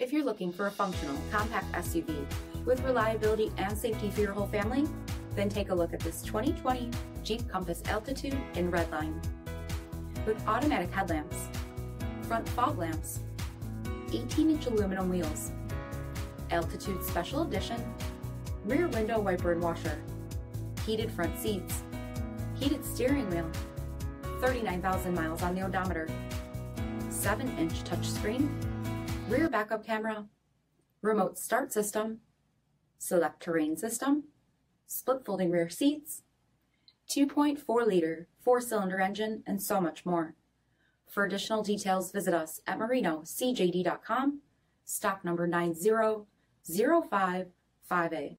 If you're looking for a functional, compact SUV with reliability and safety for your whole family, then take a look at this 2020 Jeep Compass Altitude in Redline. With automatic headlamps, front fog lamps, 18-inch aluminum wheels, Altitude Special Edition, rear window wiper and washer, heated front seats, heated steering wheel, 39,000 miles on the odometer, 7-inch touchscreen, rear backup camera, remote start system, select terrain system, split folding rear seats, 2.4 liter four cylinder engine, and so much more. For additional details, visit us at marinocjd.com, stock number 900558.